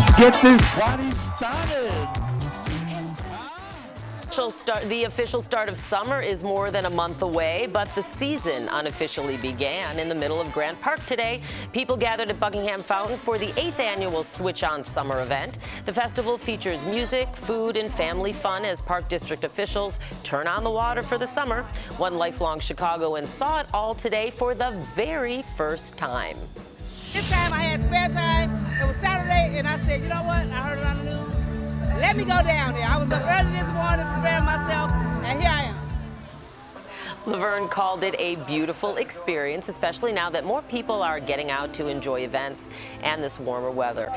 Let's get this party started. Start, the official start of summer is more than a month away, but the season unofficially began in the middle of Grant Park today. People gathered at Buckingham Fountain for the eighth annual Switch On Summer event. The festival features music, food, and family fun as Park District officials turn on the water for the summer. One lifelong Chicagoan saw it all today for the very first time. This time I had spare time. Let me go down there. I was up early this morning preparing myself, and here I am. Laverne called it a beautiful experience, especially now that more people are getting out to enjoy events and this warmer weather.